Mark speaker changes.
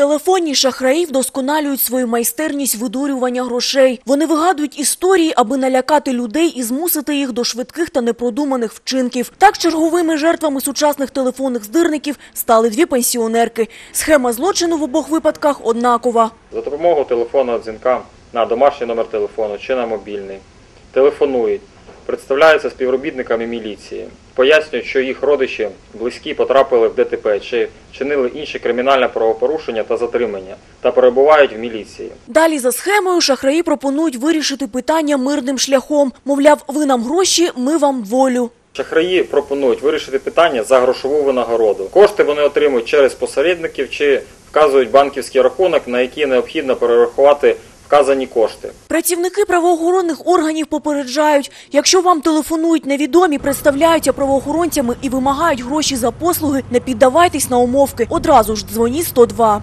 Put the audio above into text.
Speaker 1: Телефонні шахраї вдосконалюють свою майстерність видурювання грошей. Вони вигадують історії, аби налякати людей і змусити їх до швидких та непродуманих вчинків. Так черговими жертвами сучасних телефонних здирників стали дві пенсіонерки. Схема злочину в обох випадках однакова.
Speaker 2: За допомогою телефонного дзвінка на домашній номер телефону чи на мобільний телефонують, представляються співробітниками міліції, пояснюють, що їх родичі близькі потрапили в ДТП чи чинили інші кримінальне правопорушення та затримання та перебувають в міліції.
Speaker 1: Далі за схемою шахраї пропонують вирішити питання мирним шляхом. Мовляв, ви нам гроші, ми вам волю.
Speaker 2: Шахраї пропонують вирішити питання за грошову винагороду. Кошти вони отримують через посередників чи вказують банківський рахунок, на який необхідно перерахувати вказані кошти.
Speaker 1: Працівники правоохоронних органів попереджають, якщо вам телефонують невідомі, представляються правоохоронцями і вимагають гроші за послуги, не піддавайтесь на умовки. Одразу ж дзвоніть 102.